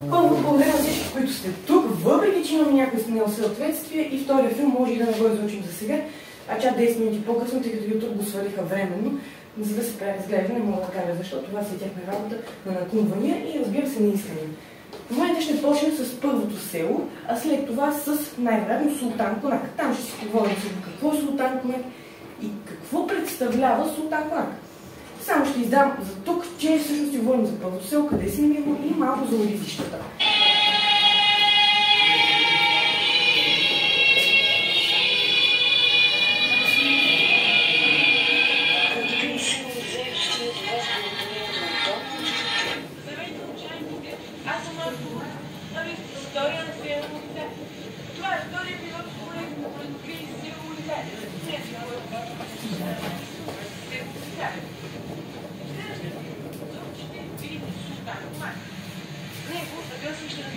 Първо, благодаря на всички, които сте тук, въпреки че имаме някакви несъответствия и втория филм може и да не го излучим за сега, а чак 10 минути по-късно, тъй като YouTube го свалиха временно, за да се преразглежда, не мога да кажа защо, това си тяхна работа на наклонвания и разбира се неискрени. В момента ще почнем с първото село, а след това с най-вероятно Султан Конак. Там ще си поговорим за какво е Султан Конак и какво представлява Султан Конак. Ще издам за тук, че всъщност си говорим за първото село, къде се намираме и малко за улицищата. Аз relationship.